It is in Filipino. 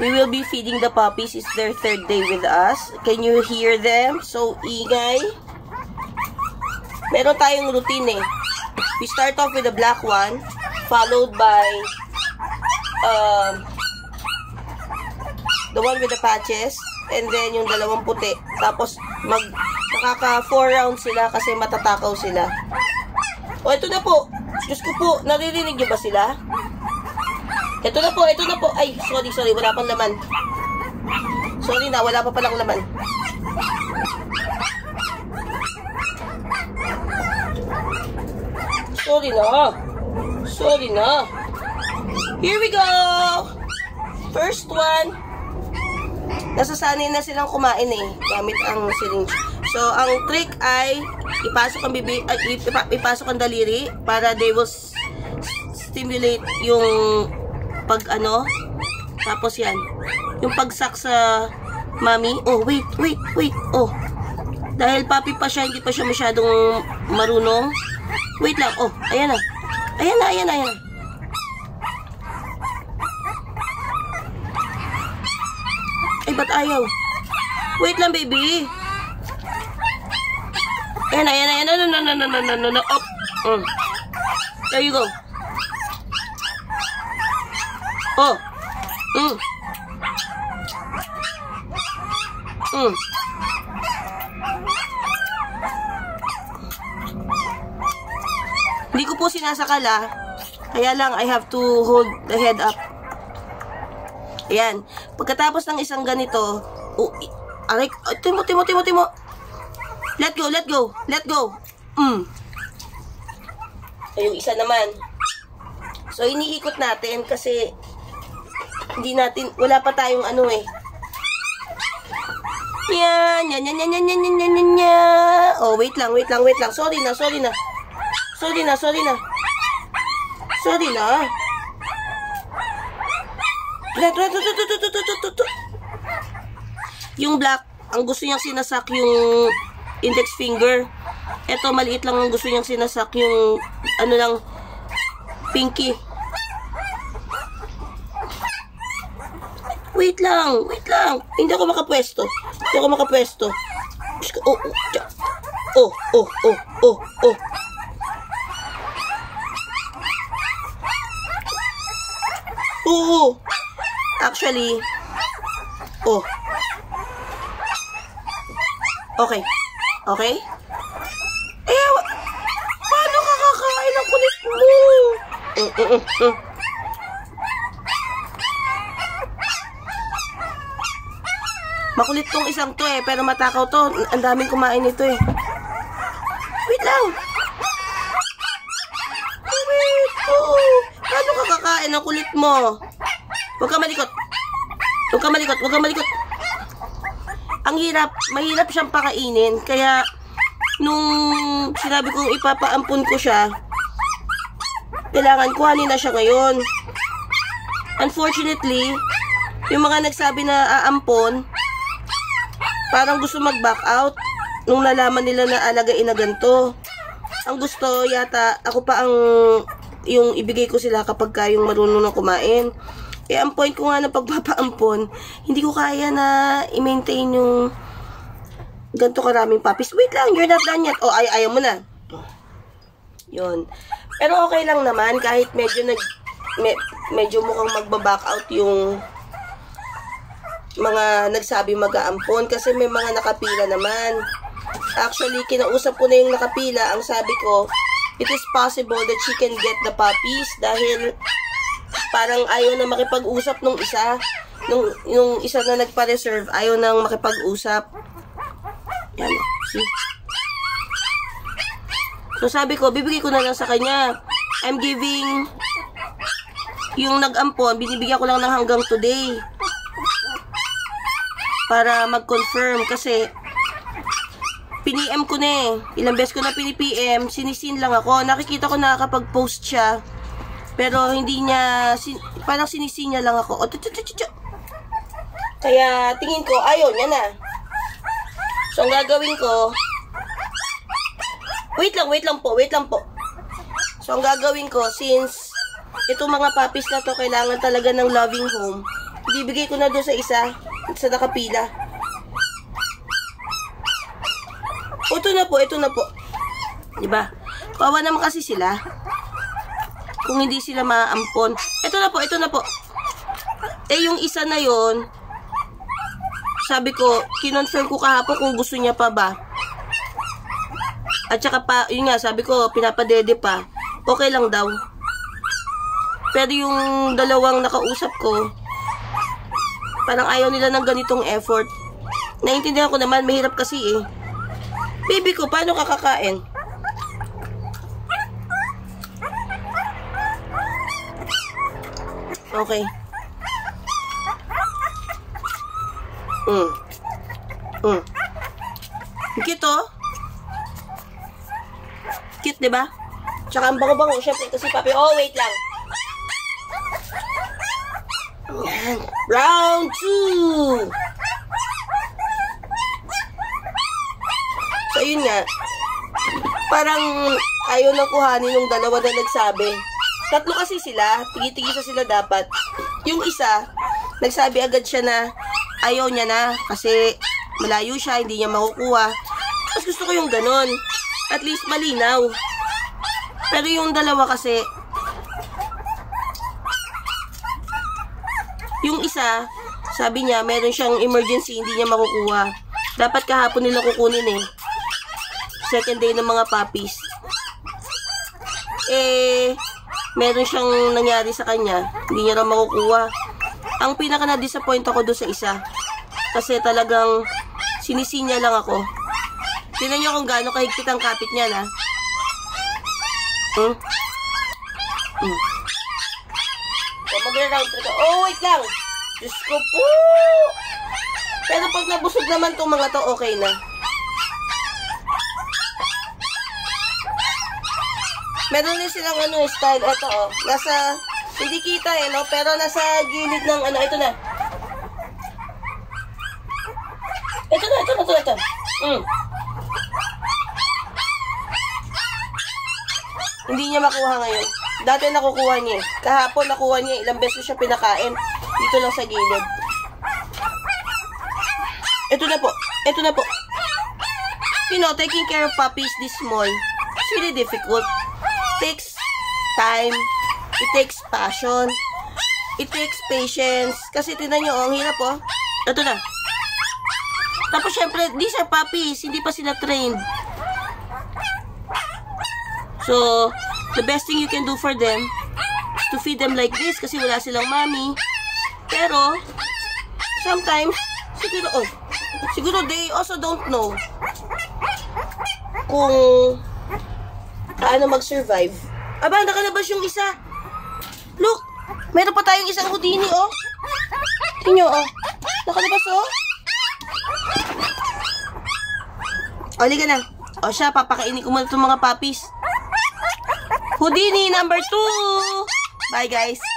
We will be feeding the puppies. It's their third day with us. Can you hear them? So, ingay. Meron tayong routine eh. We start off with the black one, followed by um, the one with the patches, and then yung dalawang puti. Tapos, mag, nakaka 4 rounds sila kasi matatakaw sila. O, ito na po. Diyos ko po, naririnig niyo ba sila? Ito na po, ito na po. Ay, sorry, sorry, wala pang laman. Sorry na, wala pa palang laman. Sorry na. Sorry na. Here we go! First one. Nasasanay na silang kumain eh, gamit ang syringe. So, ang trick ay ipasok ang bibi, ay, ipa, ipasok ang daliri para they will stimulate yung pag ano. Tapos yan. Yung pagsak sa mami. Oh, wait, wait, wait. Oh. Dahil papi pa siya, hindi pa siya masyadong marunong. Wait lang. Oh, ayan na. Ayan na, ayan na, ayan na. Ay, ba't ayaw? Wait lang, baby. Ayan na, ayan na, ayan na. No, no, no, no, no, no, no, no. Up. Mm. There you go. Oh. Mm. Mm. Hindi ko po sinasakal ah. Kaya lang, I have to hold the head up. Ayan. Pagkatapos ng isang ganito, oh, aray, oh, timo, timo, timo, timo. Let go, let go, let go. Mm. So, yung isa naman. So, iniikot natin kasi hindi natin, wala pa tayong ano eh. Yan, yan, yan, yan, yan, yan, yan, yan, yan. Oh, wait lang, wait lang, wait lang. Sorry na, sorry na. Sorry na, sorry na. Sorry na. Red, red, red, red, red, red, red, red, red. Yung black, ang gusto niyang sinasak yung index finger. Ito, maliit lang ang gusto niyang sinasak yung, ano lang, pinky. Wait lang, wait lang. Hindi ako makapwesto. Hindi ako makapwesto. Oh, oh, oh, oh, oh, oh, oh. Oo. Actually, oh. Okay. Okay? Eh, paano ka kakain ang kulit mo? Mm, mm, mm, mm. Makulit tong isang to eh, pero matakaw to. Ang daming kumain nito eh. Wait lang. Wait. Oh. Paano ka kakain ang kulit mo? Huwag ka malikot. Huwag ka malikot. Huwag ka malikot. Ang hirap. Mahirap siyang pakainin. Kaya, nung sinabi kong ipapaampun ko siya, kailangan kuhanin na siya ngayon. Unfortunately, yung mga nagsabi na aampon, parang gusto mag-back out nung nalaman nila na alagain na ganito. Ang gusto yata, ako pa ang yung ibigay ko sila kapag kayong marunong na kumain. Eh, ang point ko nga na pagpapaampon, hindi ko kaya na i-maintain yung ganito karaming puppies. Wait lang, you're not done yet. Oh, ay ayaw mo na. Yun. Pero okay lang naman, kahit medyo nag, me, medyo mukhang magbaback out yung mga nagsabi mag-aampon kasi may mga nakapila naman. Actually, kinausap ko na yung nakapila. Ang sabi ko, it is possible that she can get the puppies dahil parang ayaw na makipag-usap nung isa. Nung, yung isa na nagpa-reserve, ayaw nang makipag-usap. Yan. See? So sabi ko, bibigay ko na lang sa kanya. I'm giving yung nag-ampon, binibigyan ko lang ng hanggang today para mag-confirm kasi piniem ko na eh. Ilang beses ko na pinipm, sinisin lang ako. Nakikita ko nakakapag-post siya. Pero hindi niya, sin, parang sinisin niya lang ako. O. Kaya tingin ko, ayaw niya na. So, ang gagawin ko, wait lang, wait lang po, wait lang po. So, ang gagawin ko, since itong mga puppies na to kailangan talaga ng loving home, Bibigay ko na doon sa isa. Sa nakapila. O, ito na po, ito na po. Diba? Kawawa naman kasi sila. Kung hindi sila maampon. Ito na po, ito na po. Eh, yung isa na yon sabi ko, kinonfirm ko kahapon kung gusto niya pa ba. At saka pa, yun nga, sabi ko, pinapadede pa. Okay lang daw. Pero yung dalawang nakausap ko, parang ayaw nila ng ganitong effort. Naintindihan ko naman, mahirap kasi eh. Baby ko, paano ka kakain? Okay. Mm. Mm. Cute oh. Cute, di ba? Tsaka ang bango-bango, syempre, ito si Papi. Oh, wait lang. Yan. Round two. So, yun nga. Parang ayaw nang kuhanin yung dalawa na nagsabi. Tatlo kasi sila. Tigi-tigi sa sila dapat. Yung isa, nagsabi agad siya na ayaw niya na kasi malayo siya, hindi niya makukuha. Mas gusto ko yung ganon. At least malinaw. Pero yung dalawa kasi, yung isa, sabi niya, meron siyang emergency, hindi niya makukuha. Dapat kahapon nila kukunin eh. Second day ng mga puppies. Eh, meron siyang nangyari sa kanya, hindi niya raw makukuha. Ang pinaka na-disappoint ako doon sa isa. Kasi talagang sinisinya lang ako. Tingnan niyo kung gaano kahigpit ang kapit niya na. Hmm? Hmm. Mag-round trip ako. Oh, wait lang. Diyos ko po. Pero pag nabusog naman tong mga to, okay na. Meron din silang ano, style. Ito, oh. Nasa, hindi kita eh, no? Pero nasa gilid ng ano, ito na. Ito na, ito na, ito na, ito. Mm. Hindi niya makuha ngayon. Dati nakukuha niya eh. Kahapon nakuha niya, ilang beses siya pinakain. Dito lang sa gilid. Ito na po. Ito na po. You know, taking care of puppies this small, it's really difficult. takes time. It takes passion. It takes patience. Kasi tinan nyo, oh, ang hirap oh. Ito na. Tapos syempre, these are puppies. Hindi pa sila trained. So, the best thing you can do for them is to feed them like this kasi wala silang mommy. Pero, sometimes, siguro, oh, siguro they also don't know kung paano mag-survive. Aba, nakalabas yung isa. Look, meron pa tayong isang Houdini, oh. Tingnan oh. Nakalabas, oh. O, liga na. O siya, papakainin ko muna itong mga puppies. Houdini number 2. Bye, guys.